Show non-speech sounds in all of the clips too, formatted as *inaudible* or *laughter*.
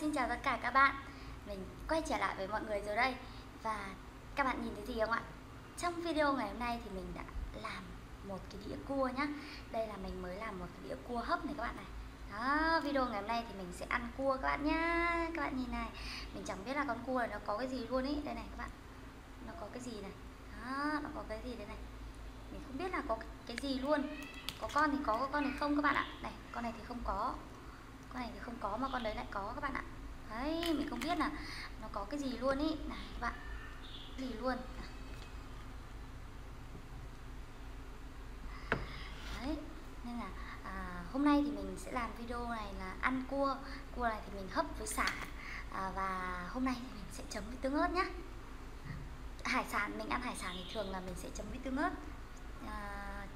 xin chào tất cả các bạn. Mình quay trở lại với mọi người rồi đây. Và các bạn nhìn thấy gì không ạ? Trong video ngày hôm nay thì mình đã làm một cái đĩa cua nhá. Đây là mình mới làm một cái đĩa cua hấp này các bạn này. Đó, video ngày hôm nay thì mình sẽ ăn cua các bạn nhá. Các bạn nhìn này Mình chẳng biết là con cua này nó có cái gì luôn ý. Đây này các bạn. Nó có cái gì này? Đó, nó có cái gì đây này? Mình không biết là có cái gì luôn. Có con thì có, có con thì không các bạn ạ. Này, con này thì không có. Con này thì không có mà con đấy lại có các bạn ạ đấy mình không biết là nó có cái gì luôn ý. Này các bạn. Gì luôn? Đấy nên là à, hôm nay thì mình sẽ làm video này là ăn cua. Cua này thì mình hấp với xả à, và hôm nay thì mình sẽ chấm với tương ớt nhá. Hải sản mình ăn hải sản thì thường là mình sẽ chấm với tương ớt. À,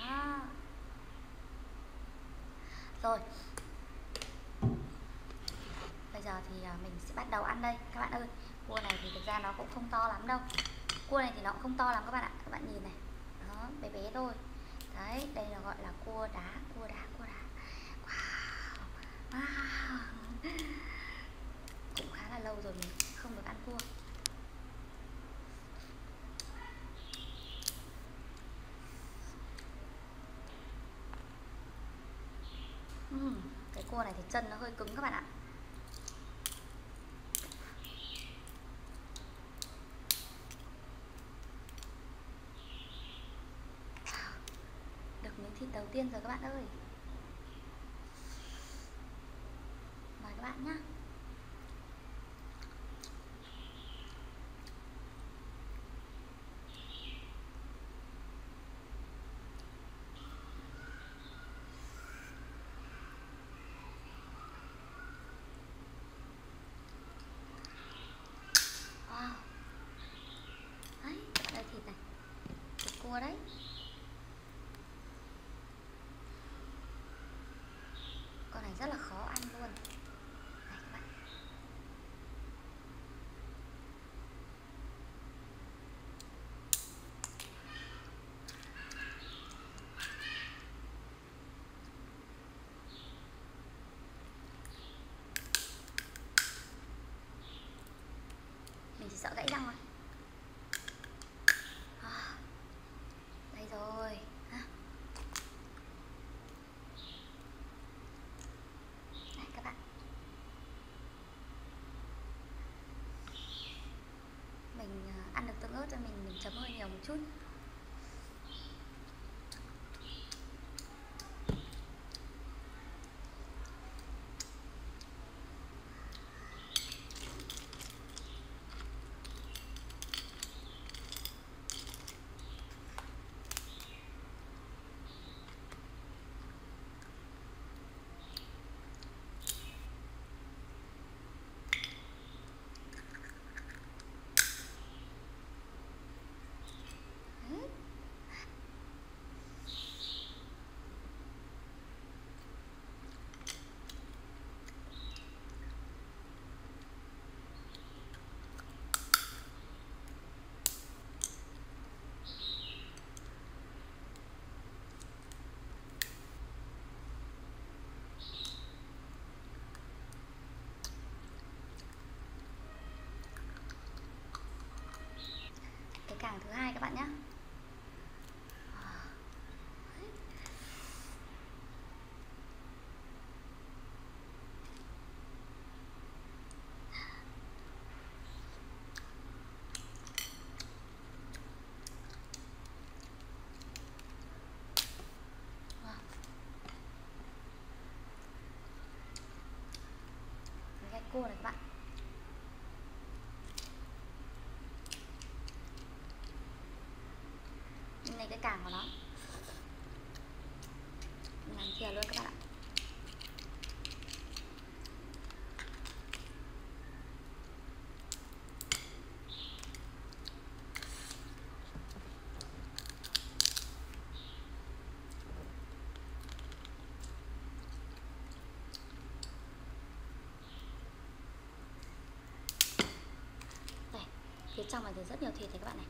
đó. Rồi giờ thì à, mình sẽ bắt đầu ăn đây. Các bạn ơi cua này thì thực ra nó cũng không to lắm đâu. Cua này thì nó cũng không to lắm các bạn ạ. Các bạn nhìn này. Nó bé bé thôi. Đấy đây là gọi là cua đá cua đá cua đá. Wow, wow. *laughs* cũng khá là lâu rồi mình không được ăn cua. Uhm, cái cua này thì chân nó hơi cứng các bạn ạ thịt đầu tiên rồi các bạn ơi mời các bạn nhé wow đấy các bạn ơi thịt này thịt cua đấy rất là khó ăn luôn Đây các bạn mình chỉ sợ gãy răng thôi ớt cho mình mình chấm hơi nhiều กู้อะปะในกระกางมาแล้วงานเคลียร์เรื่ก็ไป phía trong này thì rất nhiều thịt này các bạn này.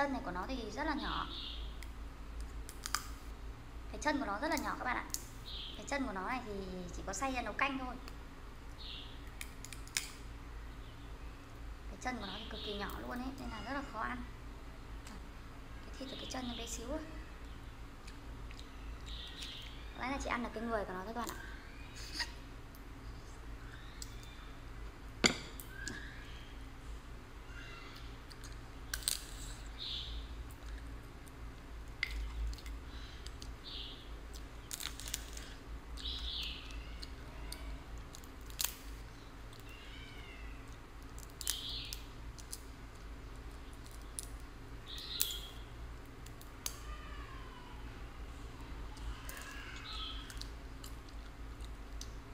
Chân này của nó thì rất là nhỏ. Cái chân của nó rất là nhỏ các bạn ạ. Cái chân của nó này thì chỉ có xay ra nấu canh thôi. Cái chân của nó thì cực kỳ nhỏ luôn ấy, nên là rất là khó ăn. Cái thịt ở cái chân nó bé xíu ấy. Đấy là chỉ ăn được cái người của nó thôi các bạn ạ.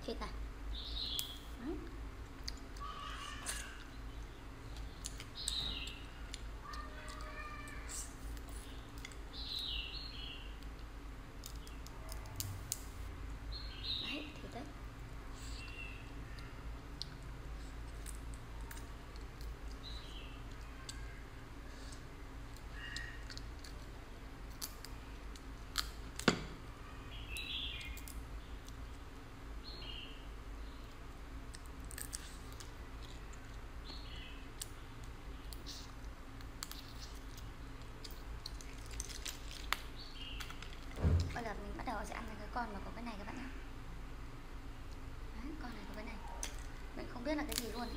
Thịt à Đấy. Đấy, thịt đấy bây giờ mình bắt đầu sẽ ăn cái con mà có cái này các bạn nhé Đấy, con này có cái này mình không biết là cái gì luôn ấy.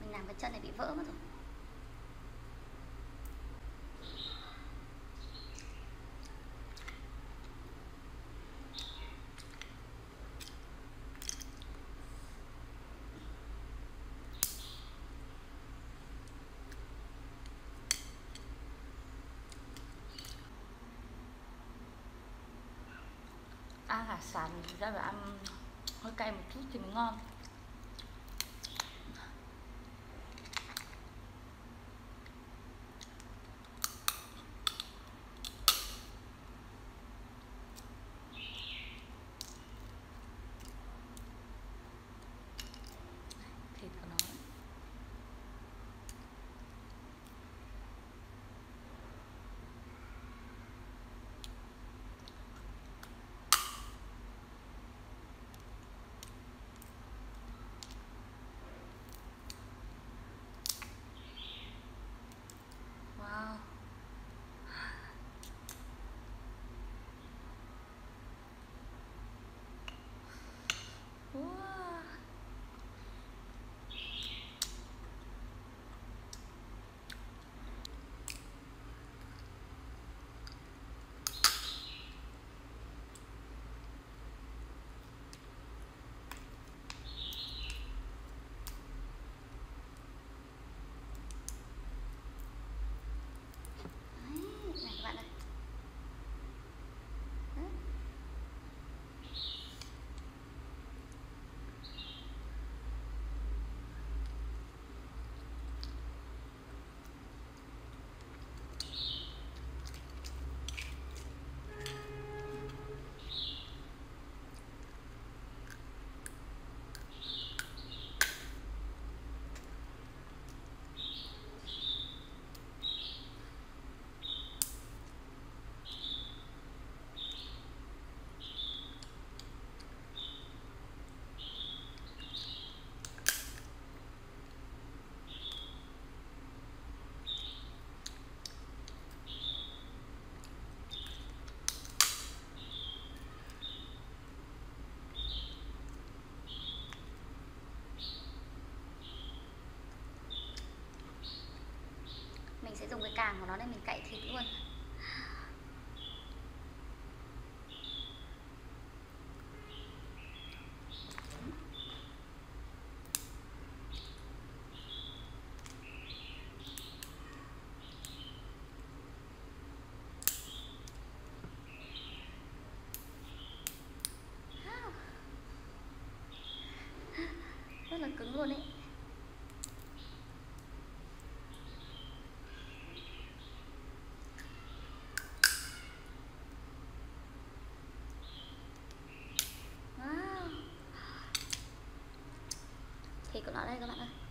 mình làm cái chân này bị vỡ mất rồi ăn hải sản thì ra phải ăn hơi cay một chút thì mới ngon. Nó để mình cạy thịt luôn. 哪个？哪个？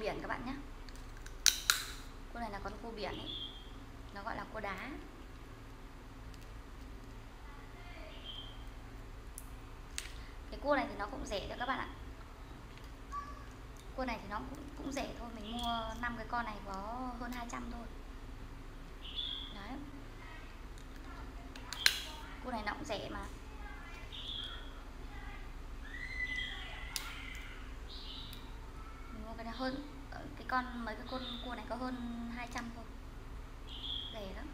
Biển các bạn nhé. Cua này là con cua biển ấy. Nó gọi là cua đá. Cái cua này thì nó cũng rẻ thôi các bạn ạ. Cua này thì nó cũng cũng rẻ thôi, mình mua năm cái con này có hơn 200 thôi. Đấy. Cua này nó cũng rẻ mà. Mình cái này hơn ờ, cái con, mấy cái con cua này có hơn 200 thôi. Rẻ lắm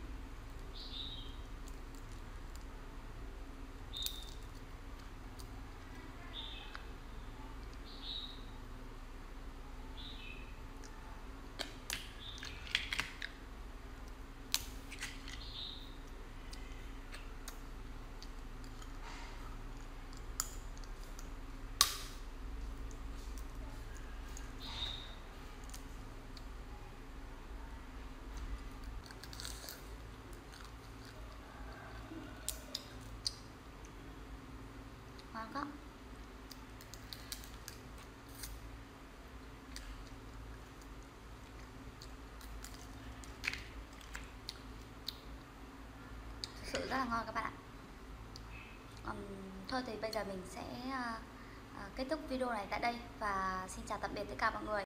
ngon quá thực sự rất là ngon các bạn ạ. Um, thôi thì bây giờ mình sẽ uh, uh, kết thúc video này tại đây và xin chào tạm biệt tất cả mọi người.